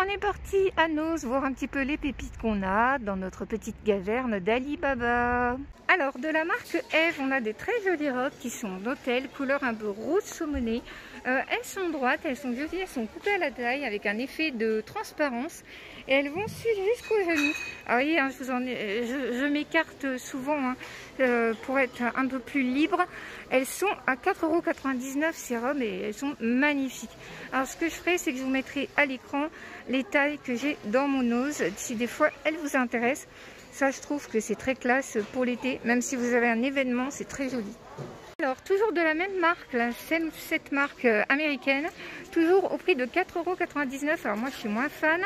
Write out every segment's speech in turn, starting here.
on est parti à Nos voir un petit peu les pépites qu'on a dans notre petite gaverne d'Alibaba. Alors, de la marque Eve, on a des très jolies robes qui sont d'hôtel, couleur un peu rose saumonée. Euh, elles sont droites, elles sont jolies, elles sont coupées à la taille avec un effet de transparence et elles vont jusqu'au genou. Alors, voyez, hein, je, m'écarte souvent hein, euh, pour être un peu plus libre. Elles sont à 4,99€ ces robes et elles sont magnifiques. Alors, ce que je ferai, c'est que je vous mettrai à l'écran les tailles que j'ai dans mon nose si des fois elles vous intéressent. Ça, je trouve que c'est très classe pour l'été. Même si vous avez un événement, c'est très joli. Alors, toujours de la même marque, cette marque euh, américaine, toujours au prix de 4,99€. Alors moi, je suis moins fan.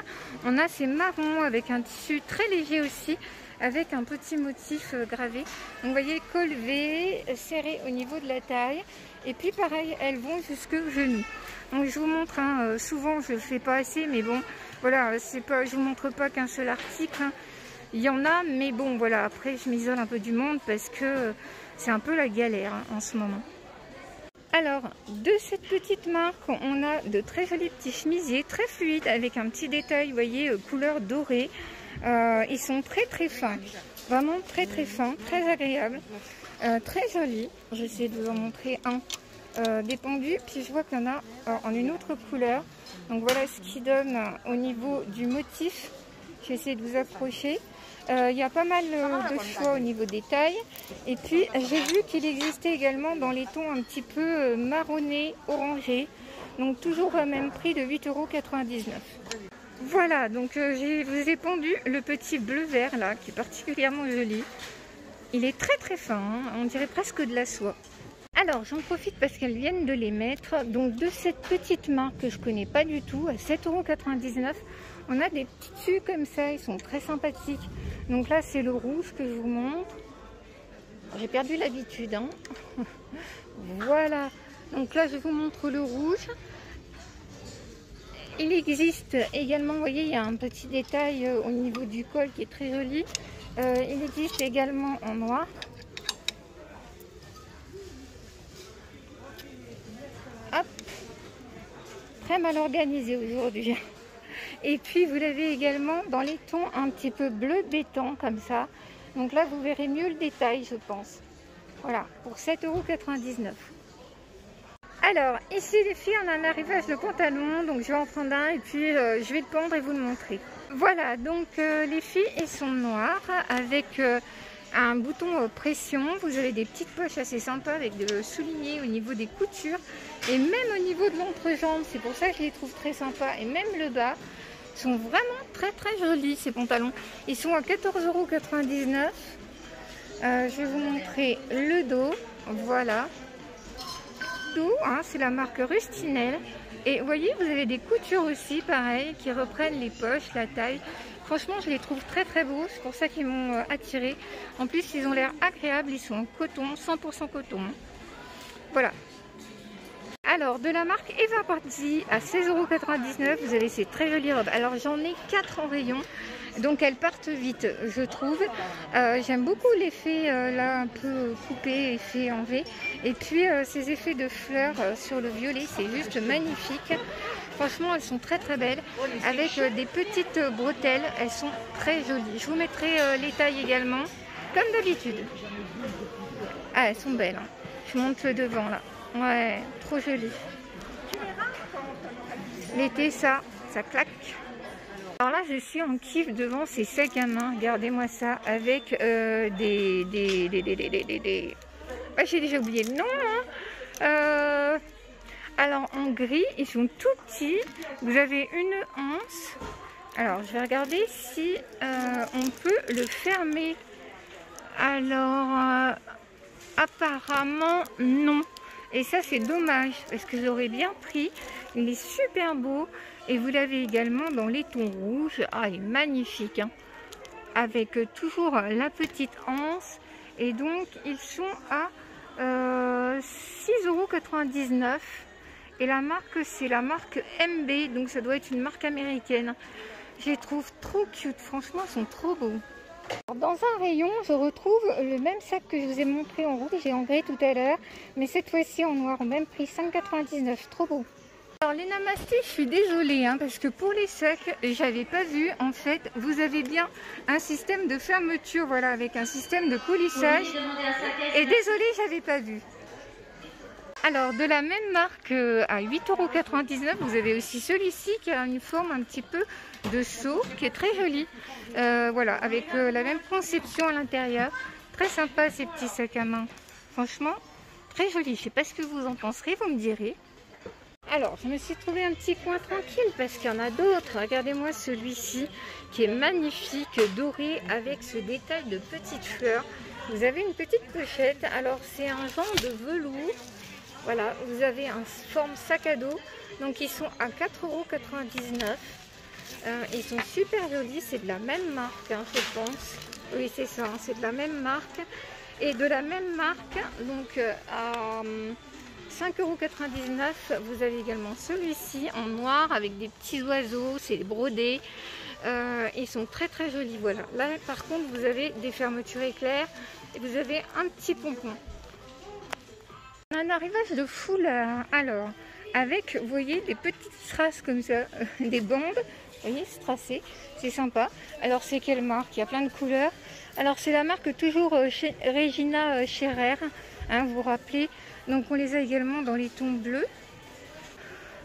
On a ces marrons avec un tissu très léger aussi, avec un petit motif euh, gravé. Donc, vous voyez, col V, serré au niveau de la taille. Et puis, pareil, elles vont jusqu'au genou. Donc, je vous montre, hein, euh, souvent, je ne fais pas assez, mais bon, voilà, je vous montre pas qu'un seul article. Hein. Il y en a, mais bon, voilà, après, je m'isole un peu du monde parce que c'est un peu la galère hein, en ce moment. Alors, de cette petite marque, on a de très jolis petits chemisiers, très fluides, avec un petit détail, vous voyez, euh, couleur dorée. Euh, ils sont très très fins, vraiment très très fins, très agréables, euh, très jolis. J'essaie de vous en montrer un dépendu, puis je vois qu'il y en a en une autre couleur. Donc voilà ce qui donne au niveau du motif. J'essaie de vous approcher. Euh, il y a pas mal euh, de choix au niveau des tailles. Et puis j'ai vu qu'il existait également dans les tons un petit peu euh, marronné, orangé. Donc toujours au même prix de 8,99€. Voilà, donc je vous ai pendu le petit bleu vert là, qui est particulièrement joli. Il est très très fin, hein. on dirait presque de la soie. Alors j'en profite parce qu'elles viennent de les mettre. Donc de cette petite marque que je connais pas du tout, à 7,99€, on a des petits tissus comme ça, ils sont très sympathiques. Donc là, c'est le rouge que je vous montre. J'ai perdu l'habitude. Hein. voilà. Donc là, je vous montre le rouge. Il existe également, vous voyez, il y a un petit détail euh, au niveau du col qui est très joli. Euh, il existe également en noir. Hop. Très mal organisé aujourd'hui. Et puis vous l'avez également dans les tons un petit peu bleu béton comme ça. Donc là vous verrez mieux le détail je pense. Voilà, pour 7,99€. Alors, ici les filles, on a un arrivage de pantalon, donc je vais en prendre un et puis euh, je vais le pendre et vous le montrer. Voilà, donc euh, les filles, elles sont noires avec euh, un bouton pression. Vous avez des petites poches assez sympas avec de soulignés au niveau des coutures et même au niveau de l'entrejambe. C'est pour ça que je les trouve très sympas et même le bas sont vraiment très très jolis ces pantalons. Ils sont à 14,99€. Euh, je vais vous montrer le dos. Voilà. Dos, hein, c'est la marque Rustinel. Et vous voyez, vous avez des coutures aussi, pareil, qui reprennent les poches, la taille. Franchement, je les trouve très très beaux. C'est pour ça qu'ils m'ont euh, attiré. En plus, ils ont l'air agréables. Ils sont en coton, 100% coton. Voilà, alors, de la marque Eva Party à 16,99€, vous avez ces très jolies robes. Alors, j'en ai 4 en rayon, donc elles partent vite, je trouve. Euh, j'aime beaucoup l'effet euh, là, un peu coupé, effet en V. Et puis, euh, ces effets de fleurs sur le violet, c'est juste magnifique. Franchement, elles sont très très belles. Avec des petites bretelles, elles sont très jolies. Je vous mettrai les tailles également, comme d'habitude. Ah, elles sont belles. Hein. Je monte devant là. Ouais, trop joli. L'été, ça, ça claque. Alors là, je suis en kiff devant ces sacs à main. Regardez-moi ça, avec euh, des, des, des, des, des, des, j'ai déjà oublié le nom. Hein. Euh, alors en gris, ils sont tout petits. Vous avez une anse. Alors, je vais regarder si euh, on peut le fermer. Alors, apparemment, non. Et ça, c'est dommage parce que j'aurais bien pris. Il est super beau. Et vous l'avez également dans les tons rouges. Ah, il est magnifique. Hein. Avec toujours la petite anse. Et donc, ils sont à euh, 6,99€. Et la marque, c'est la marque MB. Donc, ça doit être une marque américaine. Je les trouve trop cute. Franchement, ils sont trop beaux. Dans un rayon, je retrouve le même sac que je vous ai montré en rouge et en gris tout à l'heure, mais cette fois-ci en noir, au même prix, 5,99, trop beau. Alors les namastés, je suis désolée hein, parce que pour les sacs, j'avais pas vu en fait, vous avez bien un système de fermeture, voilà, avec un système de polissage. Et désolée, j'avais pas vu. Alors de la même marque euh, à 8,99€, vous avez aussi celui-ci qui a une forme un petit peu de seau qui est très joli. Euh, voilà, avec euh, la même conception à l'intérieur. Très sympa ces petits sacs à main. Franchement, très joli. Je ne sais pas ce que vous en penserez, vous me direz. Alors, je me suis trouvé un petit coin tranquille parce qu'il y en a d'autres. Regardez-moi celui-ci qui est magnifique, doré avec ce détail de petites fleurs. Vous avez une petite pochette. Alors, c'est un genre de velours. Voilà, vous avez un forme sac à dos. Donc, ils sont à 4,99€. Euh, ils sont super jolis. C'est de la même marque, hein, je pense. Oui, c'est ça. Hein, c'est de la même marque. Et de la même marque, donc euh, à 5,99€, vous avez également celui-ci en noir avec des petits oiseaux, c'est brodé. Euh, ils sont très très jolis, voilà. Là par contre vous avez des fermetures éclairs et vous avez un petit pompon. Un arrivage de foulard, alors avec, vous voyez, des petites strass comme ça, euh, des bandes, voyez, strassées, c'est sympa. Alors c'est quelle marque? Il y a plein de couleurs. Alors c'est la marque toujours euh, chez Regina Scherer, hein, vous vous rappelez. Donc on les a également dans les tons bleus.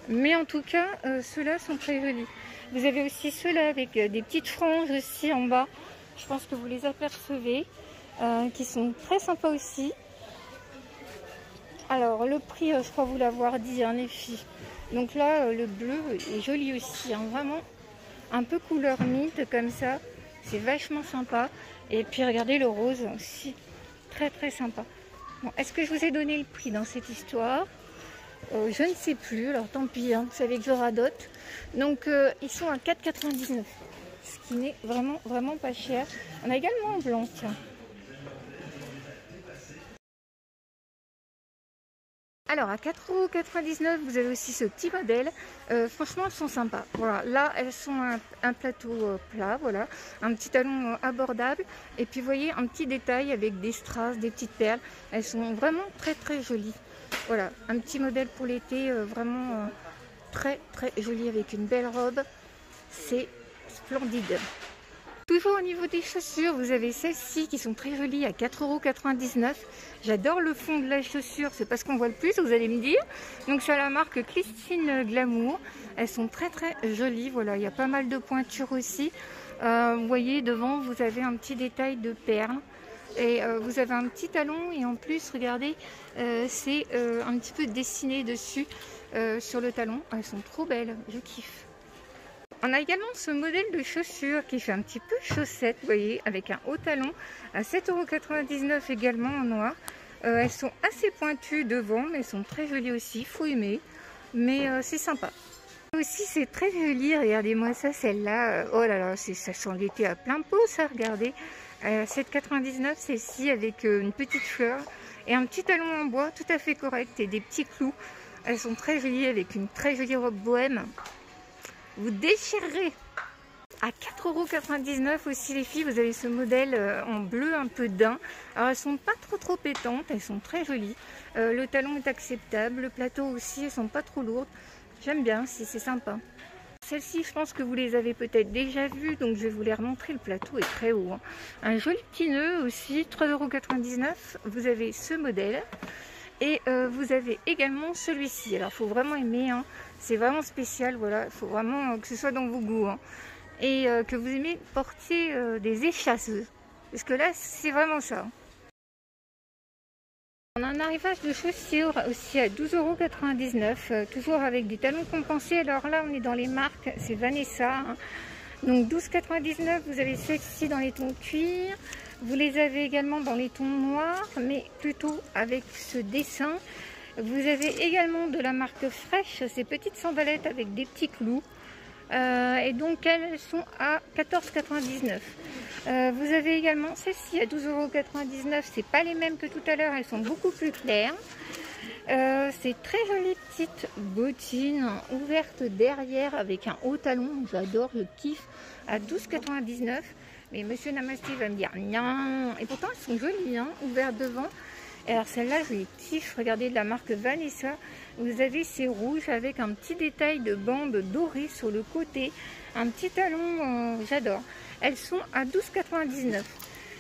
Mais en tout cas, euh, ceux-là sont très jolis. Vous avez aussi ceux-là avec euh, des petites franges aussi en bas. Je pense que vous les apercevez, qui sont très sympas aussi. Alors le prix, je crois vous l'avoir dit, en effet. Donc là, le bleu est joli aussi, hein, vraiment un peu couleur mint comme ça. C'est vachement sympa. Et puis regardez le rose aussi. Très très sympa. Bon, Est-ce que je vous ai donné le prix dans cette histoire? Euh, Je ne sais plus. Alors tant pis, hein, vous savez que je radote. Donc euh, ils sont à 4,99. Ce qui n'est vraiment vraiment pas cher. On a également en blanc. Tiens. Alors à 4,99€, vous avez aussi ce petit modèle. Euh, franchement, elles sont sympas. Voilà, là, elles sont un, plateau euh, plat, voilà, un petit talon euh, abordable. Et puis, vous voyez, un petit détail avec des strass, des petites perles. Elles sont vraiment très très jolies. Voilà, un petit modèle pour l'été, vraiment très très joli avec une belle robe. C'est splendide. Toujours au niveau des chaussures, vous avez celles-ci qui sont très jolies à 4,99€. J'adore le fond de la chaussure, c'est parce qu'on voit le plus, vous allez me dire. Donc c'est la marque Christine Glamour. Elles sont très très jolies, voilà, il y a pas mal de pointures aussi. Euh, vous voyez, devant, vous avez un petit détail de perles. Et euh, vous avez un petit talon et en plus, regardez, euh, c'est un petit peu dessiné dessus sur le talon. Elles sont trop belles, je kiffe. On a également ce modèle de chaussures qui fait un petit peu chaussette, vous voyez, avec un haut talon à 7,99€ également en noir. Euh, elles sont assez pointues devant, mais elles sont très jolies aussi, faut aimer, mais euh, c'est sympa. Aussi, c'est très joli, regardez-moi ça, celle-là, euh, oh là là, ça sent l'été à plein pot, ça, regardez. 7,99€ celle-ci avec une petite fleur et un petit talon en bois tout à fait correct et des petits clous. Elles sont très jolies avec une très jolie robe bohème vous déchirerez. À 4,99€ aussi les filles, vous avez ce modèle euh, en bleu un peu daim. Alors elles sont pas trop trop pétantes, elles sont très jolies. Euh, le talon est acceptable, le plateau aussi, elles sont pas trop lourdes. J'aime bien, si c'est sympa. Celles-ci, je pense que vous les avez peut-être déjà vues, donc je vais vous les remontrer. Le plateau est très haut. Hein. Un joli petit nœud aussi, 3,99€. Vous avez ce modèle. Et euh, vous avez également celui-ci. Alors, il faut vraiment aimer. Hein. C'est vraiment spécial. Voilà, il faut vraiment que ce soit dans vos goûts. Hein. Et euh, que vous aimez porter euh, des échasseuses. Parce que là, c'est vraiment ça. On a un arrivage de chaussures aussi à 12,99€. toujours avec des talons compensés. Alors là, on est dans les marques. C'est Vanessa. Hein. Donc 12,99€. Vous avez celle-ci dans les tons cuir. Vous les avez également dans les tons noirs, mais plutôt avec ce dessin. Vous avez également de la marque Fraîche, ces petites sandalettes avec des petits clous. Euh, et donc elles sont à 14,99. Euh, vous avez également celles-ci à 12,99€. C'est pas les mêmes que tout à l'heure, elles sont beaucoup plus claires. Euh, c'est très jolies petites bottines ouvertes derrière avec un haut talon. J'adore, je kiffe. À 12,99. Mais Monsieur Namasté va me dire non. Et pourtant, elles sont jolies, hein, ouvertes devant. Alors celle-là, je les kiffe. Regardez de la marque Vanessa. Vous avez ces rouges avec un petit détail de bande dorée sur le côté. Un petit talon, euh, j'adore. Elles sont à 12,99.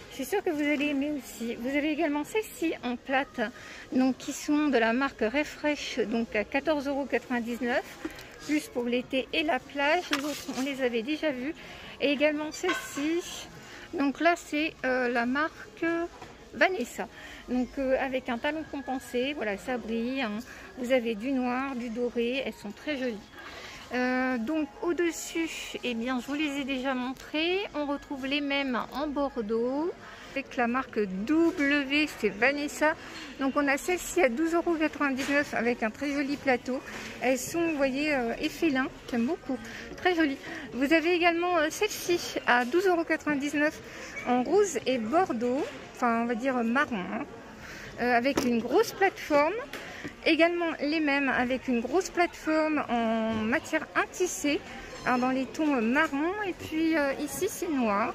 Je suis sûre que vous allez aimer aussi. Vous avez également celles-ci en plate, donc qui sont de la marque Refresh, donc à 14,99€, plus pour l'été et la plage. Les autres, on les avait déjà vues. Et également celle-ci. Donc là, c'est euh, la marque Vanessa. Donc euh, avec un talon compensé, voilà, ça brille. Hein. Vous avez du noir, du doré, elles sont très jolies. Euh, donc au-dessus, eh bien, je vous les ai déjà montrées. On retrouve les mêmes en Bordeaux avec la marque W, c'est Vanessa. Donc on a celle-ci à 12,99€ avec un très joli plateau. Elles sont, vous voyez, euh, effélin, j'aime beaucoup, très joli. Vous avez également euh, celle-ci à 12,99€ en rose et bordeaux, enfin on va dire marron, hein. euh, avec une grosse plateforme. Également les mêmes avec une grosse plateforme en matière intissée, dans les tons marron et puis ici c'est noir,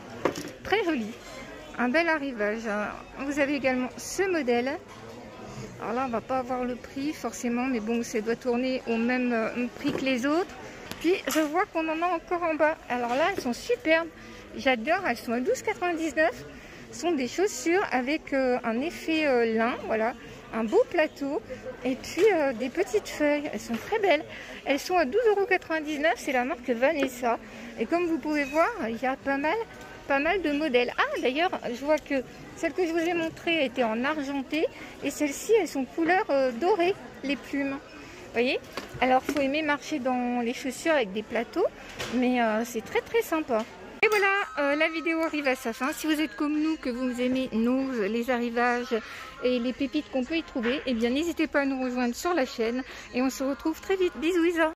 très joli un bel arrivage. Vous avez également ce modèle. Alors là, on va pas avoir le prix forcément, mais bon, ça doit tourner au même euh, prix que les autres. Puis, je vois qu'on en a encore en bas. Alors là, elles sont superbes. J'adore, elles sont à 12,99. Ce sont des chaussures avec euh, un effet euh, lin, voilà, un beau plateau et puis des petites feuilles. Elles sont très belles. Elles sont à 12,99€. C'est la marque Vanessa. Et comme vous pouvez voir, il y a pas mal pas mal de modèles. Ah, d'ailleurs, je vois que celle que je vous ai montrée était en argenté et celles-ci, elles sont couleur euh, dorée, les plumes. Vous voyez? Alors, faut aimer marcher dans les chaussures avec des plateaux, mais euh, c'est très très sympa. Et voilà, euh, la vidéo arrive à sa fin. Si vous êtes comme nous, que vous aimez nos, les arrivages et les pépites qu'on peut y trouver, eh bien n'hésitez pas à nous rejoindre sur la chaîne et on se retrouve très vite. Bisous Isa